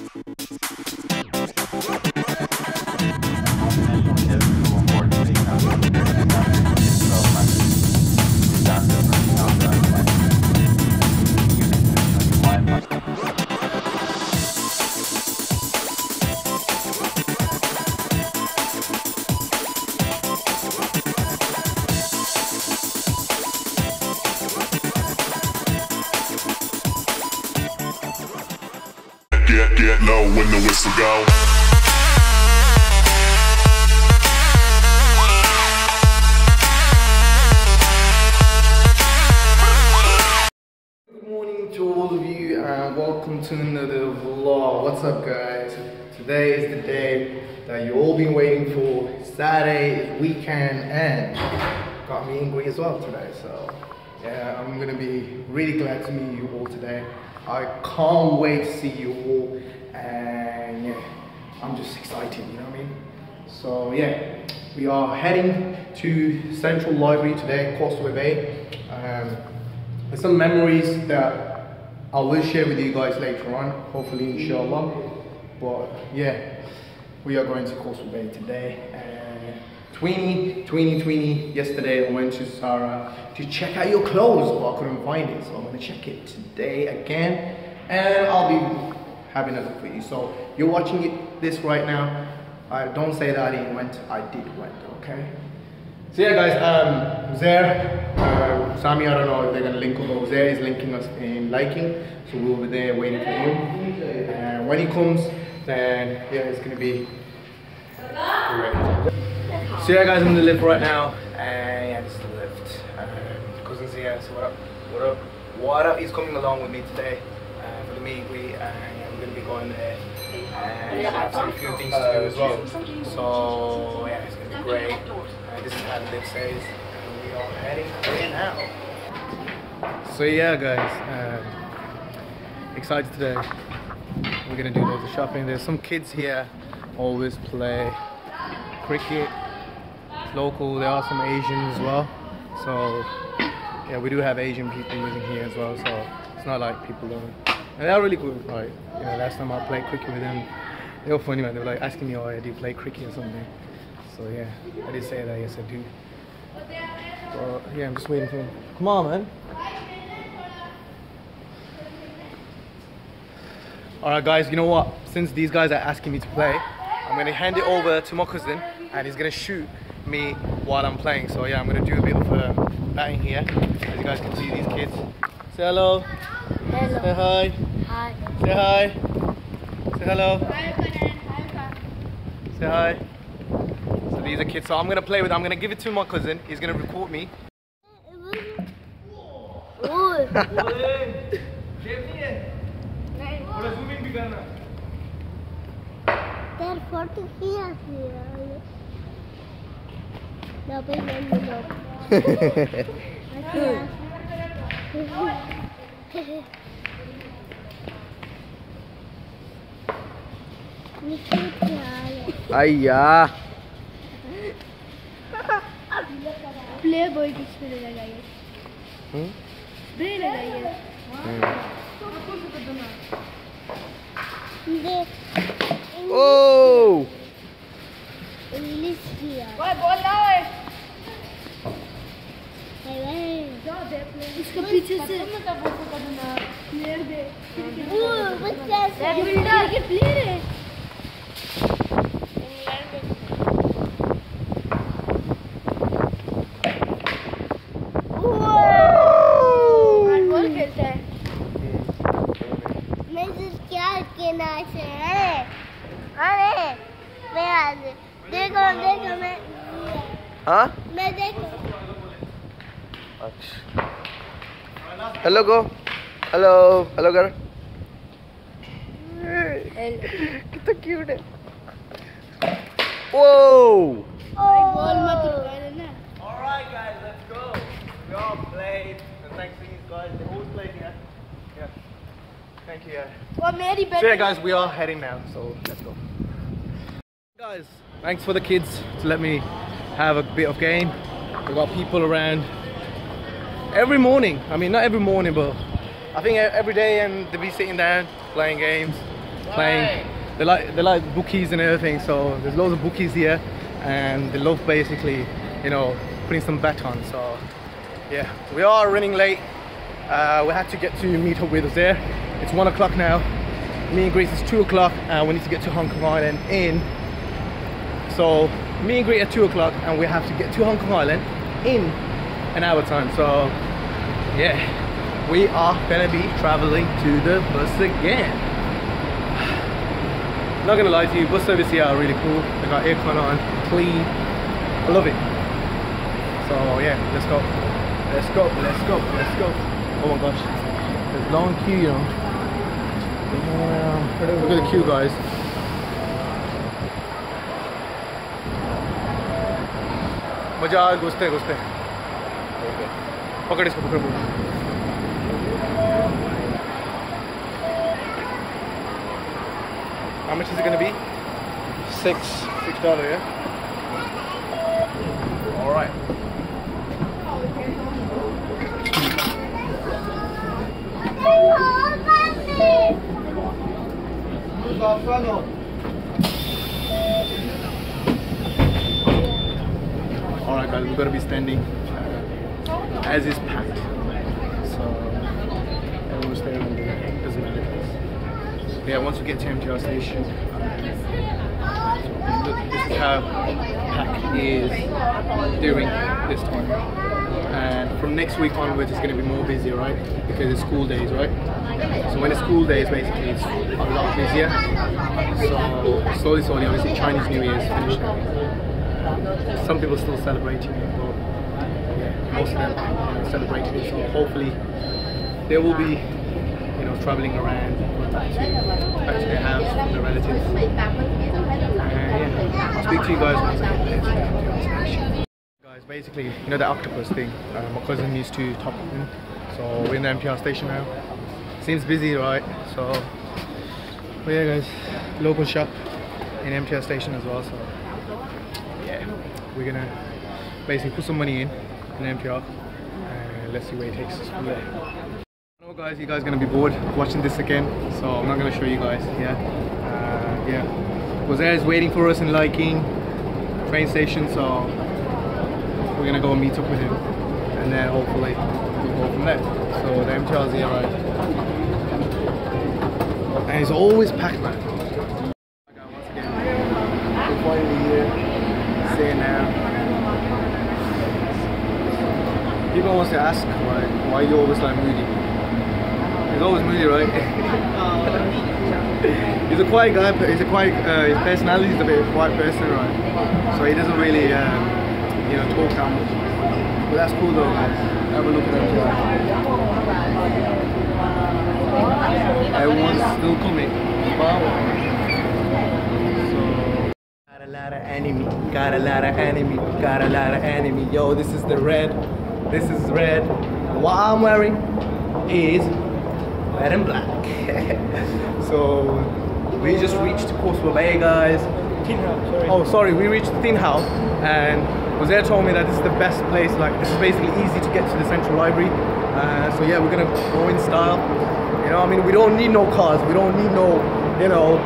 you that you all been waiting for. Saturday weekend and got me angry as well today. So yeah, I'm gonna be really glad to meet you all today. I can't wait to see you all and yeah, I'm just excited, you know what I mean? So yeah, we are heading to Central Library today, Causeway Bay. Um, there's some memories that I will share with you guys later on, hopefully, inshallah. But yeah, we are going to Causeway Bay today. And Tweeny, Tweeny, Tweeny, yesterday I went to Zara to check out your clothes, but I couldn't find it. So I'm gonna check it today again. And I'll be having a look for you. So you're watching it, this right now. I don't say that I didn't went, I did went, okay? So yeah guys, um, Zaire, uh, Sami, I don't know if they're gonna link up, but Zaire is linking us in Lai King, so we'll be there waiting for him. And when he comes, then yeah, it's gonna be great. So yeah guys, I'm in the lift right now, and yeah, this is the lift. Um, cousin's here, so what up, what up, what up, he's coming along with me today uh, for the meet and greet, and yeah, we're gonna be going there. And have some few things to do as well. So yeah, it's gonna be great. Uh, this is how the lift says, and we are heading there now. So yeah, guys, um, excited today. We're gonna do loads of shopping. There's some kids here, always play cricket. It's local. There are some Asians as well. So yeah, we do have Asian people living here as well. So it's not like people don't. And they're really good. Like you know, last time I played cricket with them, they were funny man. They were like asking me, "Oh, do you play cricket or something?" So yeah, I did say that. Yes, I do. But yeah, I'm just waiting for him. Come on, man. Alright guys, you know what? Since these guys are asking me to play, I'm gonna hand it over to my cousin and he's gonna shoot me while I'm playing. So yeah, I'm gonna do a bit of uh, batting here. As you guys can see these kids. Say hello. Hello. Say hi. Hi. Say hi. Say hello. Say hi. So these are kids. So I'm gonna play with I'm gonna give it to my cousin. He's gonna record me. They're 40 years here. No, but then you know. अया play boy किस पे लगाइए लगाइए Oh! English किया ओए बोल रहा है। इसके पीछे से वो बच्चा प्लेयर है। Hello, go. Hello. Hello, girl. कितना cute है. Whoa! बॉल मत उठा देना Alright, guys, let's go. We all played. And thanks to these guys. They always play here. Yeah. Thank you, yeah. वो मेरी So yeah, guys, we are heading now. So let's go. Guys, thanks for the kids to let me have a bit of game. We got people around every morning. I mean, not every morning, but I think every day, and they'll be sitting down playing games. playing. They like they like bookies and everything. So there's loads of bookies here, and they love basically, you know, putting some bet on. So yeah, we are running late. Uh, we had to get to meet up with us there. It's one o'clock now. Me and Grace is two o'clock, and we need to get to Hong Kong Island in. So me and Grace at two o'clock, and we have to get to Hong Kong Island in an hour time. So yeah, we are gonna be traveling to the bus again. Not gonna lie to you, bus service here are really cool. They got aircon on, clean. I love it. So yeah, let's go. Let's go, let's go, let's go. Oh my gosh. There's long queue, you know. Damn. Look at the queue guys. मजा घुसते घुसते पकड़ इसको पकड़ पकड़ How much is it gonna be? Six, six dollar, yeah. All right. All right, guys, we're gonna be standing uh, as is packed. So everyone's staying on there. Doesn't matter. Yeah, once we get to MTR station, um, look, this is how pack is during this time. And from next week onwards, it's going to be more busy, right? Because it's school days, right? So when it's school days, basically, it's a lot busier. So slowly, slowly, obviously, Chinese New Year is finished. Some people still celebrating it, most of them you know, celebrating it. So hopefully, they will be, you know, traveling around, back to, back to their house, their relatives. And yeah, I'll speak to you guys once there. Guys, basically, you know the octopus thing. Uh, my cousin used to top in, so we're in the MTR station now. Seems busy, right? So, but yeah, guys, local shop in MTR station as well. So, yeah, we're gonna basically put some money in in MTR and let's see where it takes us from there. I know, guys, you guys are gonna be bored watching this again, so I'm not gonna show you guys. Yeah, uh, yeah. Jose is waiting for us in Lai King train station, so we're gonna go and meet up with him, and then hopefully we'll go from there. So the here, right? And it's always packed, man. Once again, we're finally here, saying now. People wants to ask why why you always like moody. He's always moody, right? he's a quiet guy, but he's a quiet. Uh, his personality is a bit quiet person, right? So he doesn't really, um, you know, talk that much. But that's cool though. Have a look at him. Everyone's still coming. Wow. Got a lot of enemy, got a lot of enemy, got a lot of enemy. Yo, this is the red, this is red. What I'm wearing is red and black. so we just reached Causeway Bay, guys. Oh, sorry, we reached Tin Hau and Jose told me that this is the best place. Like, this is basically easy to get to the Central Library. Uh, so yeah, we're gonna go in style. You know, I mean, we don't need no cars. We don't need no, you know,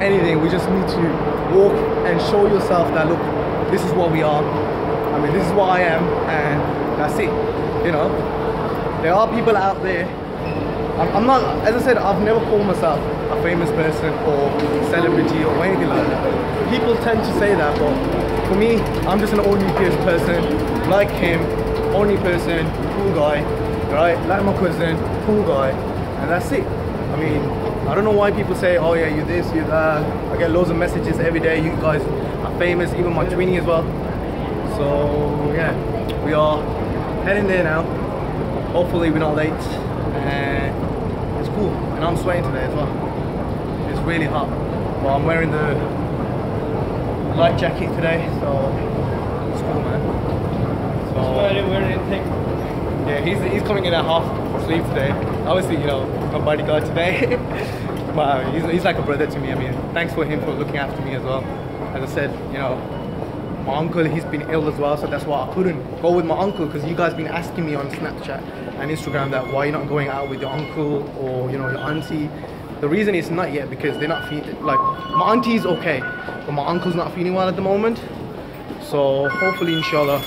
anything. We just need to walk and show yourself that look, this is what we are. I mean, this is what I am, and that's it. You know, there are people out there. I'm, I'm not, as I said, I've never called myself a famous person or celebrity or anything like that. People tend to say that, but for me, I'm just an ordinary person, like him, ordinary person, cool guy, right? Like my cousin, cool guy, and that's it. I mean, I don't know why people say, oh yeah, you this, you that. I get loads of messages every day. You guys are famous, even my twinny as well. So yeah, we are heading there now. Hopefully we're not late. And it's cool. And I'm sweating today as well. It's really hot. Well, I'm wearing the light jacket today, so it's cool, man. So, yeah, he's, he's coming in at half sleep today. Obviously, you know, my bodyguard today. but uh, he's, he's like a brother to me. I mean, thanks for him for looking after me as well. As I said, you know, my uncle, he's been ill as well, so that's why I couldn't go with my uncle because you guys been asking me on Snapchat and Instagram that why you're not going out with your uncle or, you know, your auntie. The reason is not yet because they're not feeling like my auntie's okay, but my uncle's not feeling well at the moment. So hopefully, inshallah,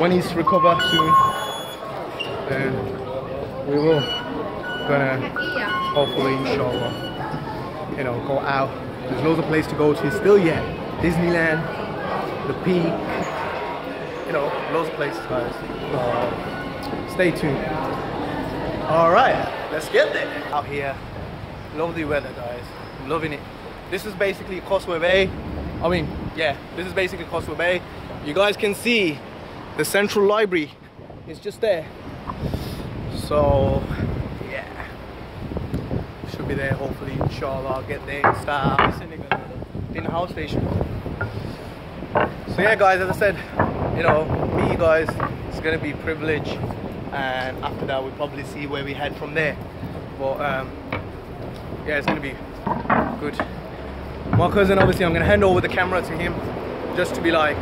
when he's recover soon, then we will gonna hopefully, inshallah, you know, go out. There's loads of places to go to still yet. Disneyland, the Peak, you know, of places, guys. Uh, stay tuned. All right, let's get there. Out here, lovely weather, guys. Loving it. This is basically Causeway Bay. I mean, yeah, this is basically Causeway Bay. You guys can see the Central Library is just there. So, yeah, should be there hopefully. Inshallah, I'll get there and start in the house station. So yeah, guys, as I said, you know, me, guys, it's gonna be privilege, and after that, we'll probably see where we head from there. But um, yeah, it's gonna be good. My cousin, obviously, I'm gonna hand over the camera to him, just to be like,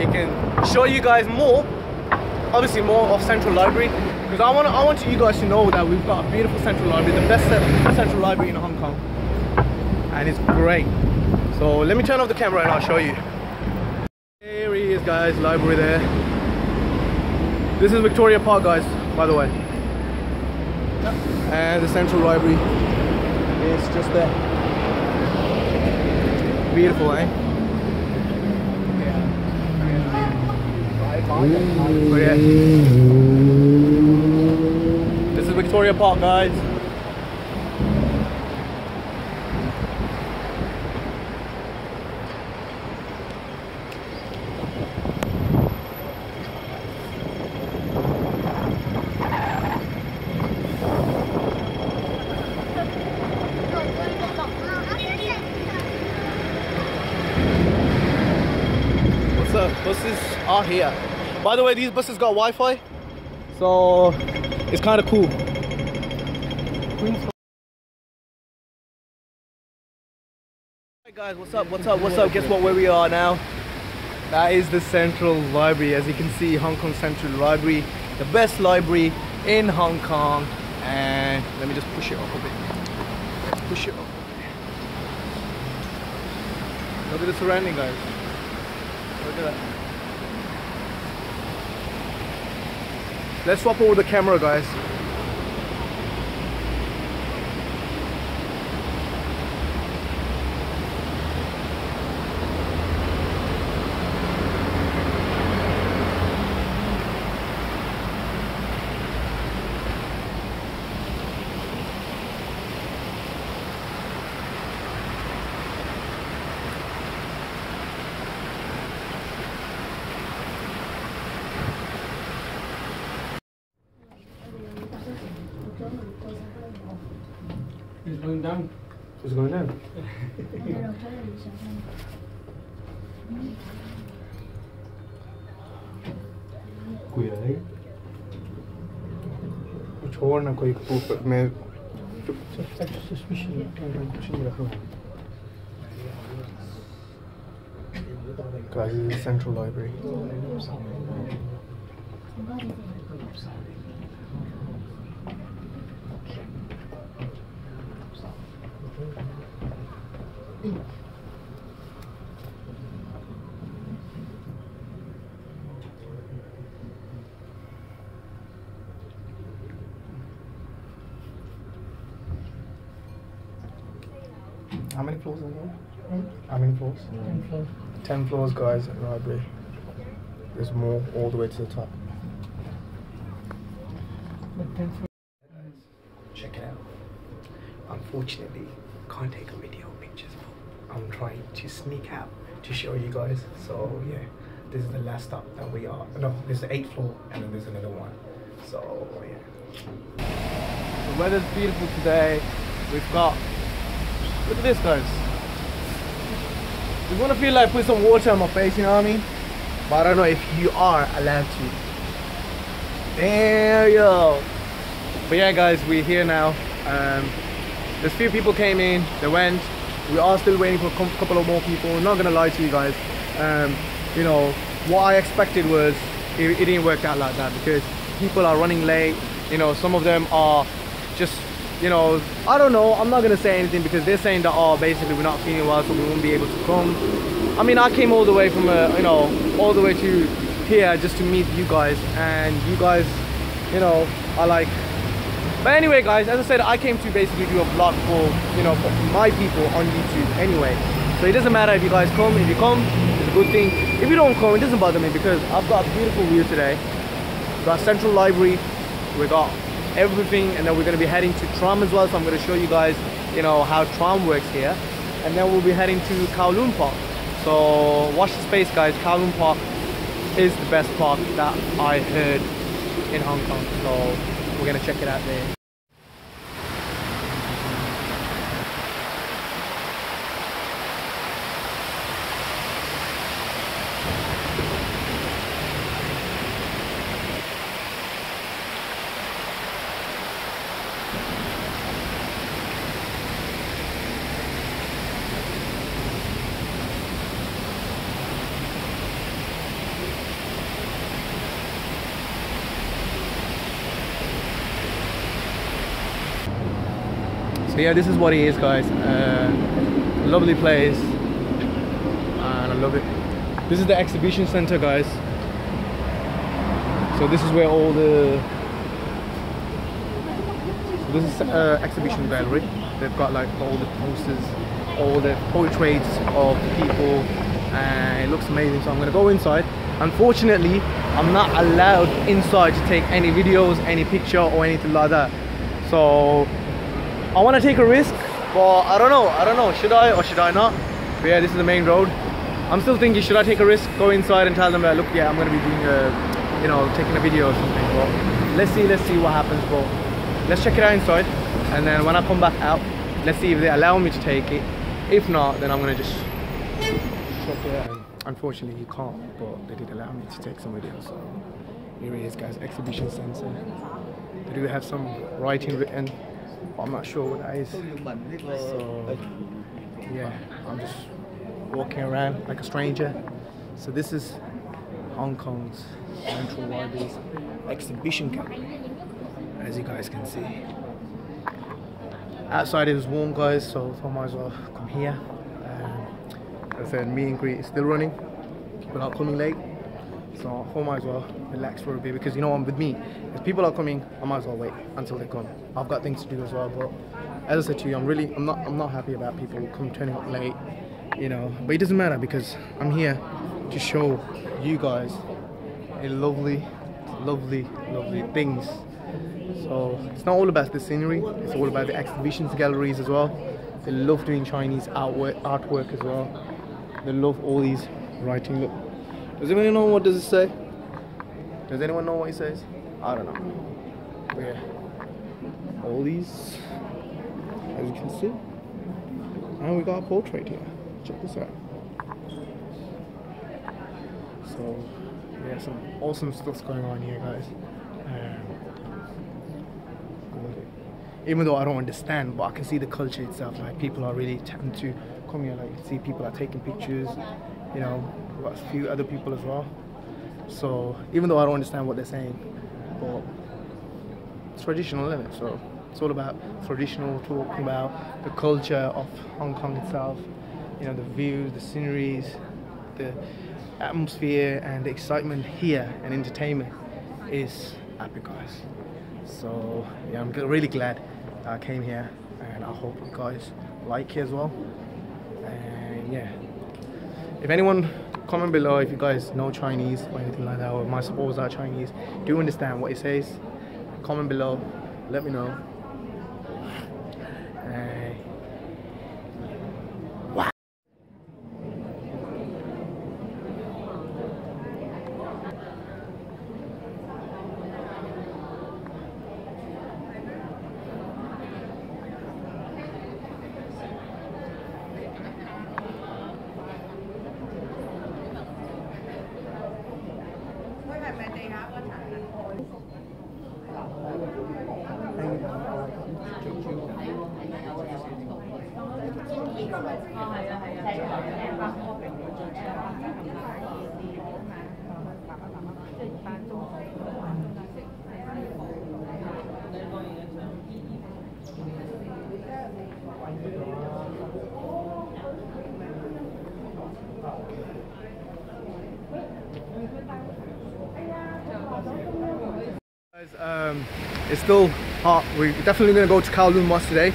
he can show you guys more, obviously more of Central Library, because I want, I want you guys to know that we've got a beautiful Central Library, the best Central Library in Hong Kong, and it's great. So let me turn off the camera and I'll show you. Is, guys, library there. This is Victoria Park, guys, by the way. And the Central Library is just there. Beautiful, eh? So yeah. This is Victoria Park, guys. What's up? Buses are here. By the way, these buses got Wi-Fi, so it's kind of cool. Hey guys, what's up? What's up? What's up? Guess what? Where we are now? That is the Central Library. As you can see, Hong Kong Central Library, the best library in Hong Kong. And let me just push it up a bit. Push it up. Look at the surrounding, guys. Look at that. Let's swap over the camera, guys. It's going down. What's going on? कोई है छोड़ ना कोई ऊपर मैं suspicion कुछ नहीं रखा Guys, this is Central Library. Mm. How many floors are there? Hmm? How many floors? Ten floors. Ten floors, guys, at the library. There's more all the way to the top. Check it out. Unfortunately, can't take a video pictures. but I'm trying to sneak out to show you guys. So yeah, this is the last stop that we are. No, this is the eighth floor, and then there's another one. So yeah. The weather's beautiful today. We've got Look at this, guys. You're gonna feel like put some water on my face, you know what I mean? But I don't know if you are allowed to. There you go. But yeah, guys, we're here now. Um, there's few people came in, they went. We are still waiting for a cou- couple of more people. Not gonna lie to you guys. Um, you know, what I expected was it, it didn't work out like that because people are running late. You know, some of them are just you know, I don't know. I'm not gonna say anything because they're saying that oh, basically we're not feeling well, so we won't be able to come. I mean, I came all the way from uh, you know, all the way to here just to meet you guys, and you guys, you know, are like. But anyway, guys, as I said, I came to basically do a vlog for you know for my people on YouTube anyway. So it doesn't matter if you guys come. If you come, it's a good thing. If you don't come, it doesn't bother me because I've got a beautiful view today. We've got Central Library. We got everything, and then we're going to be heading to Tram as well. So I'm going to show you guys, you know, how Tram works here, and then we'll be heading to Kowloon Park. So watch the space, guys. Kowloon Park is the best park that I heard in Hong Kong. So we're going to check it out there. So yeah, this is what it is, guys. Uh, lovely place, and I love it. This is the exhibition center, guys. So this is where all the so this is uh, exhibition gallery. They've got like all the posters, all the portraits of the people, and it looks amazing. So I'm gonna go inside. Unfortunately, I'm not allowed inside to take any videos, any picture, or anything like that. So I want to take a risk, but I don't know. I don't know. Should I or should I not? But yeah, this is the main road. I'm still thinking, should I take a risk, go inside and tell them, look, yeah, I'm going to be doing a, you know, taking a video or something. But let's see, let's see what happens. But let's check it out inside, and then when I come back out, let's see if they allow me to take it. If not, then I'm going to just it out. Unfortunately, you can't, but they did allow me to take some videos. So here it is, guys. Exhibition center. They do have some writing written but I'm not sure what that is. So, yeah, I'm just walking around like a stranger. So this is Hong Kong's Central Library's exhibition gallery, as you guys can see. Outside it was warm, guys, so I might as well come here. Um, as I said, meet and greet is still running. People are coming late. So I might as well relax for a bit because you know I'm with me. If people are coming, I might as well wait until they come. I've got things to do as well. But as I said to you, I'm really I'm not I'm not happy about people come turning up late. You know, but it doesn't matter because I'm here to show you guys a lovely, lovely, lovely things. So it's not all about the scenery. It's all about the exhibitions, galleries as well. They love doing Chinese artwork, artwork as well. They love all these writing. Look, does anyone know what does it say? Does anyone know what he says? I don't know. But yeah. All these, as you can see. And we got a portrait here. Check this out. So, yeah, some awesome stuff's going on here, guys. Um, even though I don't understand, but I can see the culture itself. Like people are really tend to come here. Like you see, people are taking pictures. You know, we've a few other people as well. So even though I don't understand what they're saying, but it's traditional, isn't it? So it's all about traditional, talking about the culture of Hong Kong itself. You know, the views, the sceneries, the atmosphere, and the excitement here and entertainment is epic, guys. So yeah, I'm really glad I came here, and I hope you guys like it as well. And yeah, if anyone comment below if you guys know Chinese or anything like that, or my supporters are Chinese, do you understand what it says? Comment below, let me know. Um, it's still hot. We're definitely gonna go to Kowloon Mosque today.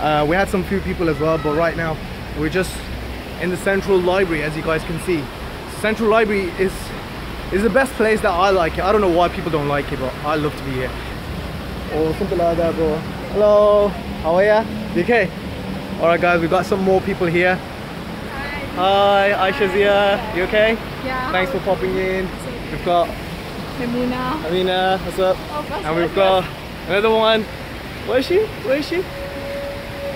Uh, we had some few people as well, but right now we're just in the Central Library, as you guys can see. Central Library is is the best place that I like it. I don't know why people don't like it, but I love to be here. Or something like that, bro. Hello, how are ya? You okay? All right, guys, we've got some more people here. Hi, Hi Aisha Zia. You okay? Yeah. Thanks for popping in. We've got Amina. Amina, what's up? Oh, gosh, and we've got another one. Where is she? Where is she?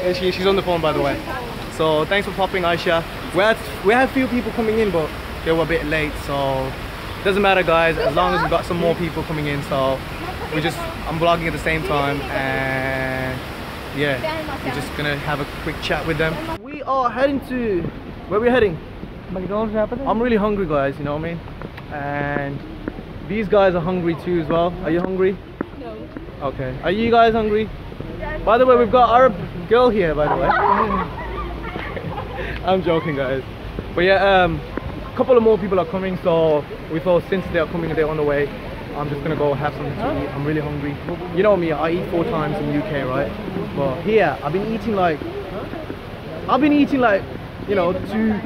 There she. She's on the phone, by the way. So thanks for popping, Aisha. We had we had a few people coming in, but they were a bit late, so it doesn't matter, guys. As long as we've got some more people coming in, so we just I'm vlogging at the same time, and yeah, we're just gonna have a quick chat with them. We are heading to where we're heading. McDonald's happening? I'm really hungry, guys. You know what I mean? And these guys are hungry too as well. Are you hungry? No. Okay. Are you guys hungry? By the way, we've got Arab girl here. By the way. I'm joking, guys. But yeah, um, a couple of more people are coming, so we thought since they are coming, they're on the way. I'm just gonna go have something to eat. I'm really hungry. You know me, I eat four times in the UK, right? But here, I've been eating like, I've been eating like, you know, two,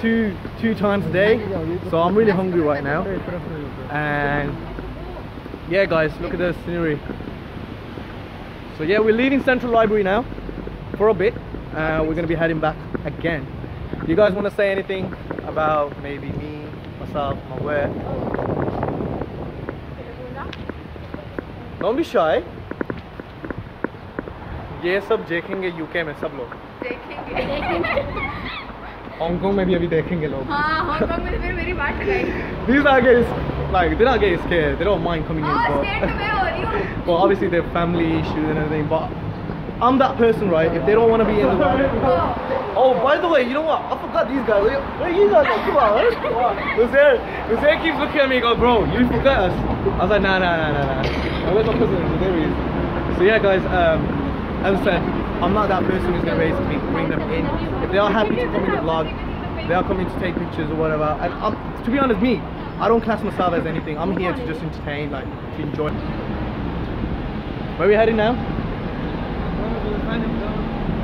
two, two times a day. So I'm really hungry right now. And yeah, guys, look at the scenery. So yeah, we're leaving Central Library now for a bit. Uh, we're gonna be heading back again. You guys want to say anything about maybe me, myself, my work? Don't be shy. ये सब देखेंगे UK में सब लोग देखेंगे Hong Kong में भी अभी देखेंगे लोग हाँ हांगकांग में तो फिर मेरी बात लगाई These are guys like they're not getting scared. They don't mind coming in. हाँ But, स्टेट में हो रही हूँ but obviously they have family issues and everything. But I'm that person, right? If they don't want to be in the Oh, by the way, you know what? I forgot these guys. Where where you guys are? Come on. Luzair, Luzair keeps looking at me go, bro, you forgot us. I was like, nah, nah, nah, nah, nah. There he is. So yeah, guys, um, as I said, I'm not that person who's gonna basically bring them in. If they are happy to come in the vlog, they are coming to take pictures or whatever. And I'm, to be honest, me, I don't class myself as anything. I'm here to just entertain, like to enjoy. Where are we heading now?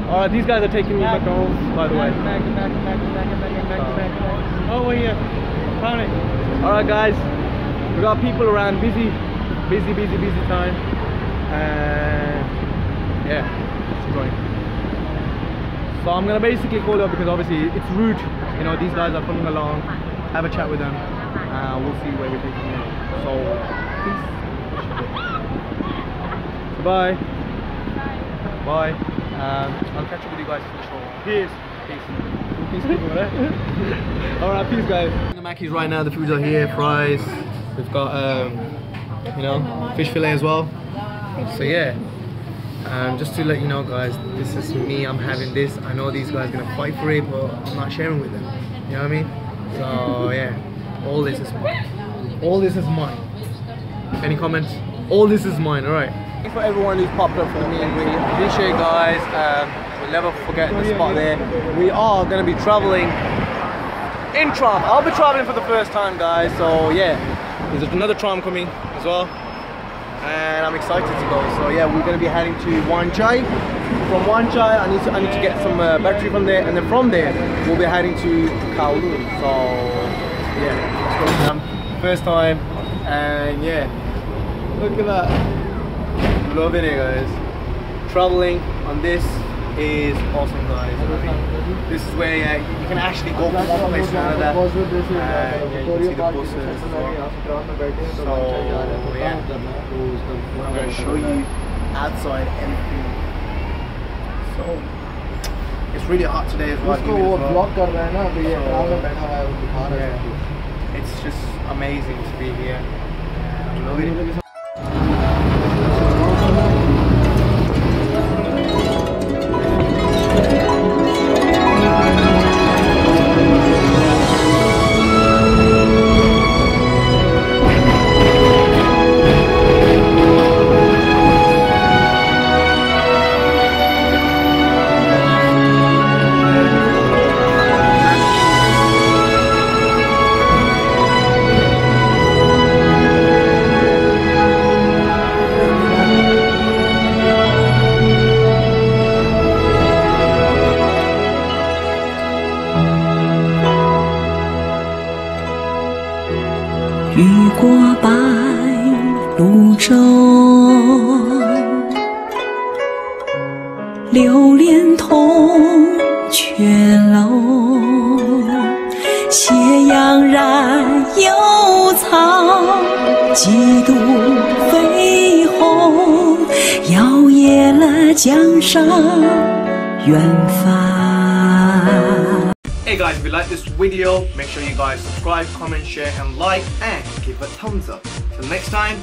Alright, these guys are taking me to McDonald's, by the way. Oh, we're here. Found it. Alright guys, we got people around, busy, busy, busy, busy time. And yeah, it's going. So I'm gonna basically call up because obviously it's rude. You know, these guys are coming along, have a chat with them. Uh, we'll see where we take here. So, peace. Bye. Bye. Um, I'll catch up with you guys for sure. Peace. Peace. Peace, people, right? Alright, peace, guys. The Mackey's right now, the foods are here, fries. We've got, um, you know, fish fillet as well. So, yeah. Um, just to let you know, guys, this is me. I'm having this. I know these guys are gonna fight for it, but I'm not sharing with them. You know what I mean? So, yeah. All this is mine. All this is mine. Any comments? All this is mine, alright. Thanks for everyone who's popped up for the meet greet. Appreciate it, guys. Um, we'll never forget the spot there. We are going to be traveling in tram. I'll be traveling for the first time, guys. So, yeah, there's another tram coming as well. And I'm excited to go. So, yeah, we're going to be heading to Wan Chai. From Wan Chai, I need to, I need to get some uh, battery from there. And then from there, we'll be heading to Kowloon. So, yeah, going to be first time. And, yeah, look at that loving it guys traveling on this is awesome guys this is where yeah, you can actually go from one place to another and yeah, you can see the buses as well. so yeah I'm going to show you outside everything so it's really hot today as well, उसको humid वो as well. Block कर रहा है ना तो ये So, car में बैठा हुआ है वो दिखा रहा है yeah, it's just amazing to be here I'm loving it 上远方。 Hey guys, if you like this video, make sure you guys subscribe, comment, share and like and give a thumbs up. Till next time,